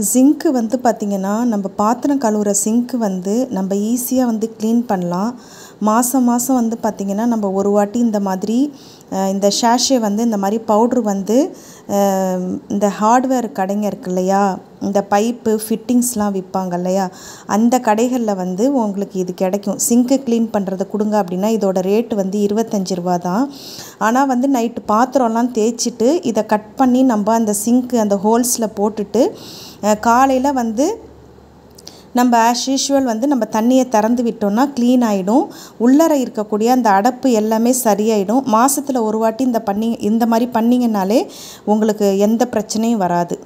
Zinc வந்து பார்த்திங்கன்னா நம்ம பாத்திரம் கழுவுற சிங்க்கு வந்து நம்ம ஈஸியாக வந்து க்ளீன் பண்ணலாம். மாதம் மாதம் வந்து பார்த்திங்கன்னா நம்ம ஒரு வாட்டி இந்த மாதிரி இந்த ஷேஷே வந்து இந்த மாதிரி பவுட்ரு வந்து இந்த ஹார்ட்வேர் கடைங்க இருக்கு இல்லையா? இந்த பைப்பு ஃபிட்டிங்ஸ்லாம் விற்பாங்க இல்லையா? அந்த கடைகளில் வந்து உங்களுக்கு இது கிடைக்கும். சிங்க்கு க்ளீன் பண்ணுறத கொடுங்க அப்படின்னா இதோட ரேட்டு வந்து இருபத்தஞ்சி ரூபா தான். ஆனால் வந்து நைட்டு பாத்திரம்லாம் தேய்ச்சிட்டு இதை கட் பண்ணி நம்ம அந்த சிங்க்கு அந்த ஹோல்ஸில் போட்டுட்டு காலையில் வந்து நம்ம ஆஸ் யூஷுவல் வந்து நம்ம தண்ணியை திறந்து விட்டோம்னா க்ளீன் ஆகிடும் உள்ளர இருக்கக்கூடிய அந்த அடப்பு எல்லாமே சரியாயிடும். மாதத்துல ஒரு வாட்டி இந்த பண்ணி இந்த மாதிரி பண்ணிங்கனாலே உங்களுக்கு எந்த பிரச்சனையும் வராது.